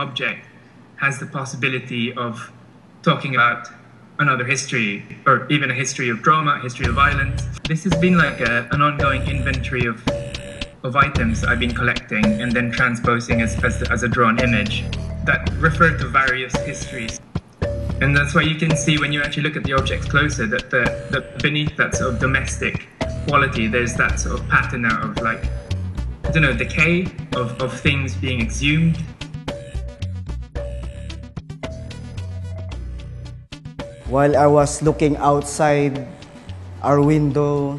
object has the possibility of talking about another history or even a history of drama, history of violence. This has been like a, an ongoing inventory of of items I've been collecting and then transposing as, as, as a drawn image that refer to various histories. And that's why you can see when you actually look at the objects closer that the, beneath that sort of domestic quality, there's that sort of pattern out of like, I don't know, decay of, of things being exhumed. While I was looking outside our window,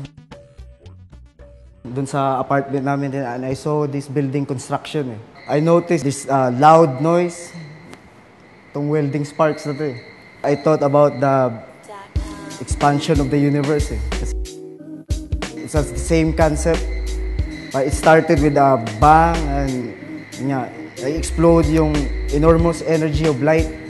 dun sa apartment namin din, and I saw this building construction. Eh. I noticed this uh, loud noise, tong welding sparks na to eh. I thought about the expansion of the universe. Eh. It's the same concept. But it started with a bang and yeah, I explode yung enormous energy of light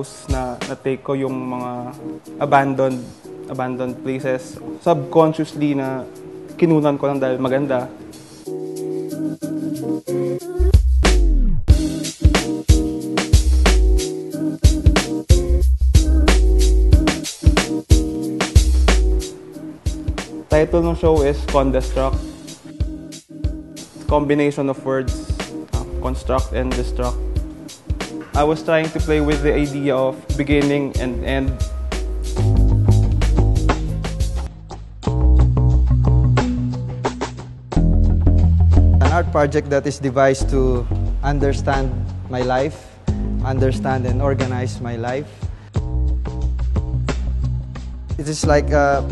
photos na na-take ko yung mga abandoned abandoned places. Subconsciously na kinunan ko lang dahil maganda. Title ng show is Condestruct. Combination of words, uh, construct and destruct. I was trying to play with the idea of beginning and end. An art project that is devised to understand my life, understand and organize my life. It is like uh,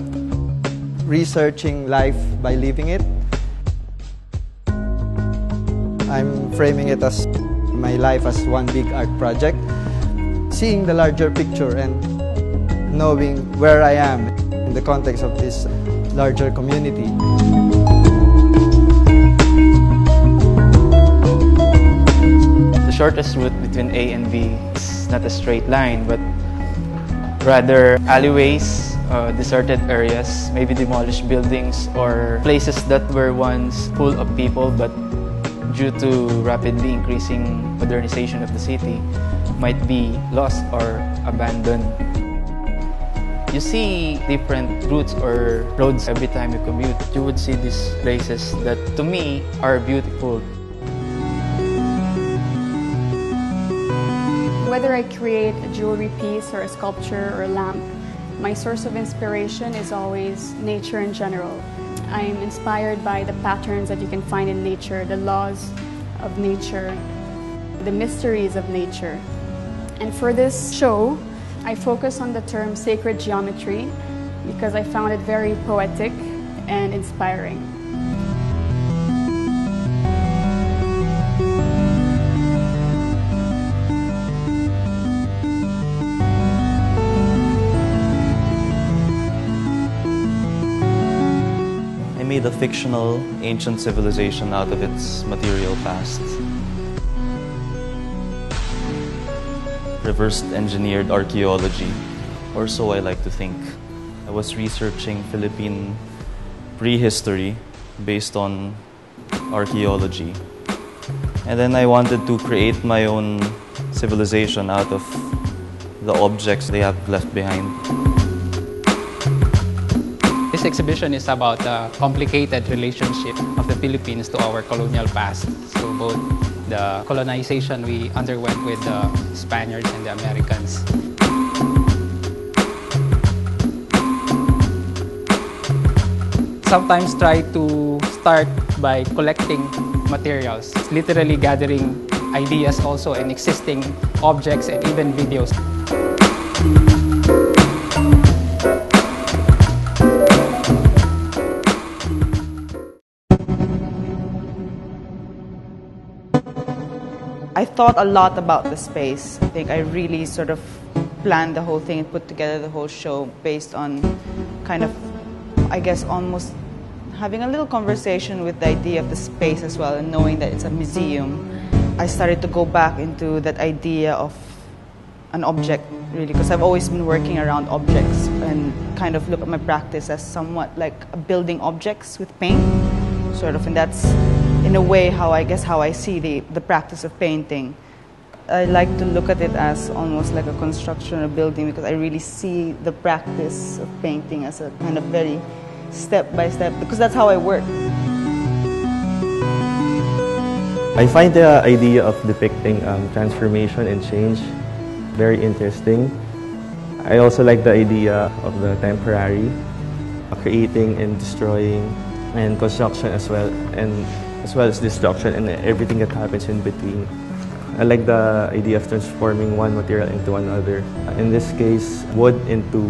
researching life by living it. I'm framing it as my life as one big art project, seeing the larger picture and knowing where I am in the context of this larger community. The shortest route between A and B is not a straight line, but rather alleyways, uh, deserted areas, maybe demolished buildings, or places that were once full of people but due to rapidly increasing modernization of the city might be lost or abandoned. You see different routes or roads every time you commute. You would see these places that to me are beautiful. Whether I create a jewelry piece or a sculpture or a lamp, my source of inspiration is always nature in general. I'm inspired by the patterns that you can find in nature, the laws of nature, the mysteries of nature. And for this show, I focus on the term sacred geometry because I found it very poetic and inspiring. A fictional ancient civilization out of its material past. Reversed engineered archaeology, or so I like to think. I was researching Philippine prehistory based on archaeology. And then I wanted to create my own civilization out of the objects they have left behind. This exhibition is about the complicated relationship of the Philippines to our colonial past. So both the colonization we underwent with the Spaniards and the Americans. Sometimes try to start by collecting materials, literally gathering ideas also and existing objects and even videos. Thought a lot about the space. I think I really sort of planned the whole thing and put together the whole show based on kind of, I guess, almost having a little conversation with the idea of the space as well and knowing that it's a museum. I started to go back into that idea of an object, really, because I've always been working around objects and kind of look at my practice as somewhat like building objects with paint, sort of, and that's in a way how I guess how I see the, the practice of painting. I like to look at it as almost like a construction or building because I really see the practice of painting as a kind of very step by step because that's how I work. I find the idea of depicting um, transformation and change very interesting. I also like the idea of the temporary, uh, creating and destroying, and construction as well, and as well as destruction and everything that happens in between. I like the idea of transforming one material into another. In this case, wood into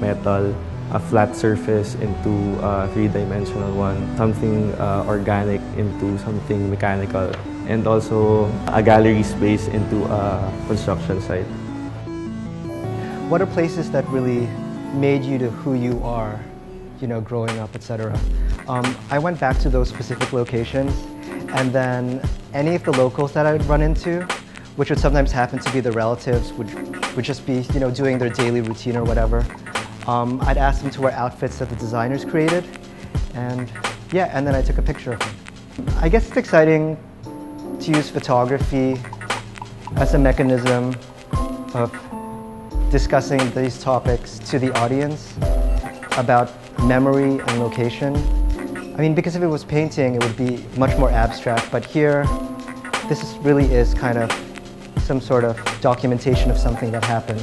metal, a flat surface into a three-dimensional one, something uh, organic into something mechanical, and also a gallery space into a construction site. What are places that really made you to who you are, you know, growing up, etc.? Um, I went back to those specific locations and then any of the locals that I'd run into, which would sometimes happen to be the relatives, would, would just be you know, doing their daily routine or whatever. Um, I'd ask them to wear outfits that the designers created, and yeah, and then I took a picture of them. I guess it's exciting to use photography as a mechanism of discussing these topics to the audience about memory and location I mean, because if it was painting, it would be much more abstract, but here, this is, really is kind of some sort of documentation of something that happened.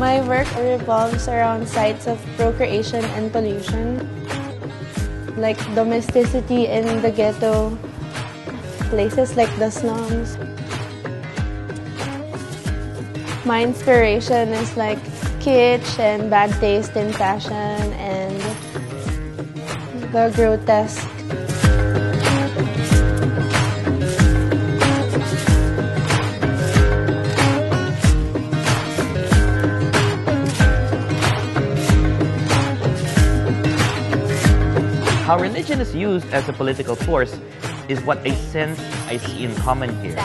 My work revolves around sites of procreation and pollution, like domesticity in the ghetto, places like the slums. My inspiration is like kitsch and bad taste in fashion and the grotesque. How religion is used as a political force is what I sense I see in common here.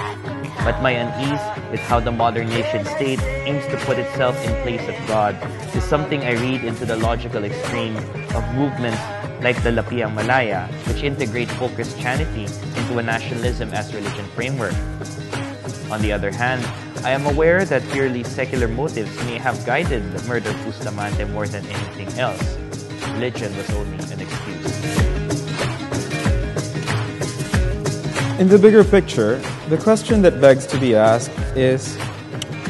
But my unease with how the modern nation state aims to put itself in place of God is something I read into the logical extreme of movements like the Lapiang Malaya, which integrate folk Christianity into a nationalism as religion framework. On the other hand, I am aware that purely secular motives may have guided the murder of Bustamante more than anything else. Religion was only In the bigger picture, the question that begs to be asked is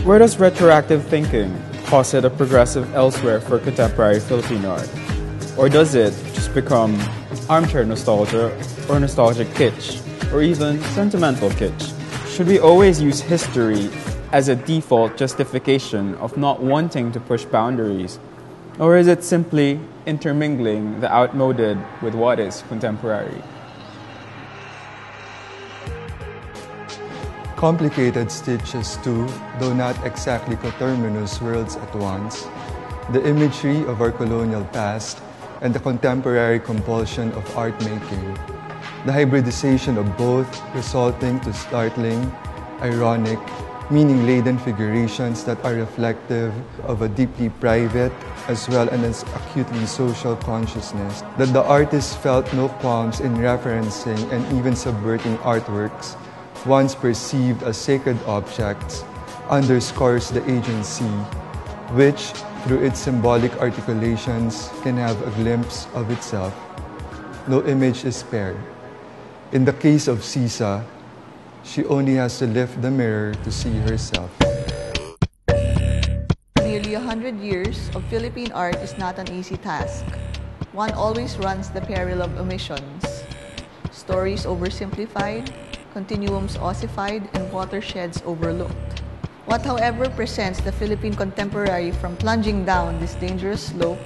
where does retroactive thinking posit a progressive elsewhere for contemporary Filipino art? Or does it just become armchair nostalgia or nostalgic kitsch, or even sentimental kitsch? Should we always use history as a default justification of not wanting to push boundaries? Or is it simply intermingling the outmoded with what is contemporary? Complicated stitches too, though not exactly coterminous worlds at once, the imagery of our colonial past and the contemporary compulsion of art making, the hybridization of both resulting to startling, ironic, meaning-laden figurations that are reflective of a deeply private as well as an acutely social consciousness, that the artist felt no qualms in referencing and even subverting artworks once perceived as sacred objects, underscores the agency, which, through its symbolic articulations, can have a glimpse of itself. No image is spared. In the case of Sisa, she only has to lift the mirror to see herself. Nearly a hundred years of Philippine art is not an easy task. One always runs the peril of omissions. Stories oversimplified, continuums ossified, and watersheds overlooked. What, however, presents the Philippine contemporary from plunging down this dangerous slope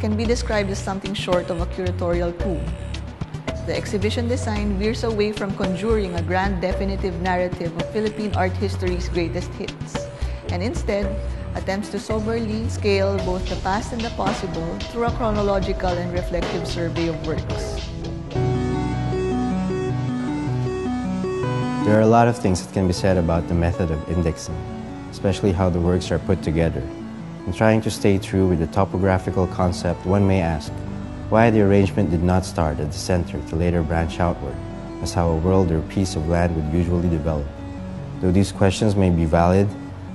can be described as something short of a curatorial coup. The exhibition design veers away from conjuring a grand definitive narrative of Philippine art history's greatest hits, and instead attempts to soberly scale both the past and the possible through a chronological and reflective survey of works. There are a lot of things that can be said about the method of indexing, especially how the works are put together. In trying to stay true with the topographical concept, one may ask why the arrangement did not start at the center to later branch outward, as how a world or piece of land would usually develop. Though these questions may be valid,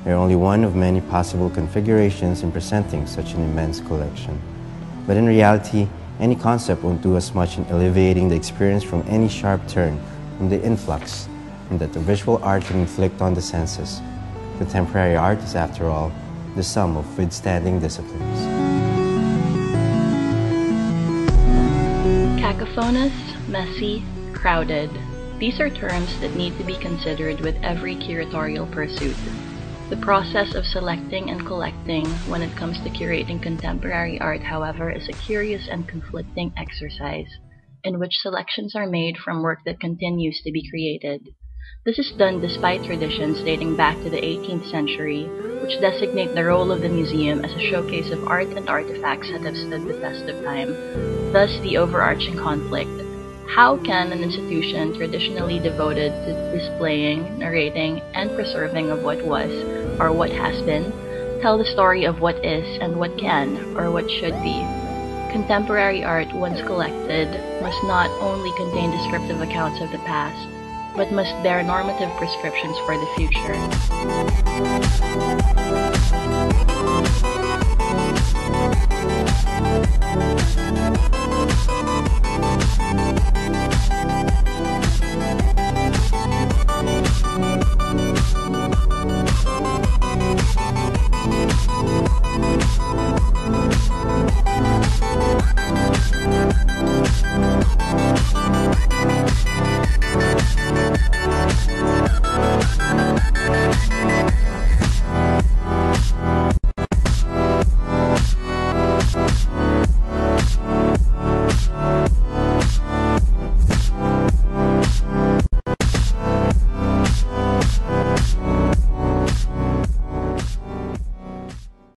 they are only one of many possible configurations in presenting such an immense collection. But in reality, any concept won't do as much in alleviating the experience from any sharp turn from the influx and that the visual art can inflict on the senses. Contemporary art is, after all, the sum of withstanding disciplines. Cacophonous, messy, crowded. These are terms that need to be considered with every curatorial pursuit. The process of selecting and collecting when it comes to curating contemporary art, however, is a curious and conflicting exercise in which selections are made from work that continues to be created. This is done despite traditions dating back to the 18th century, which designate the role of the museum as a showcase of art and artifacts that have stood the test of time. Thus, the overarching conflict. How can an institution traditionally devoted to displaying, narrating, and preserving of what was, or what has been, tell the story of what is and what can, or what should be? Contemporary art, once collected, must not only contain descriptive accounts of the past, but must bear normative prescriptions for the future.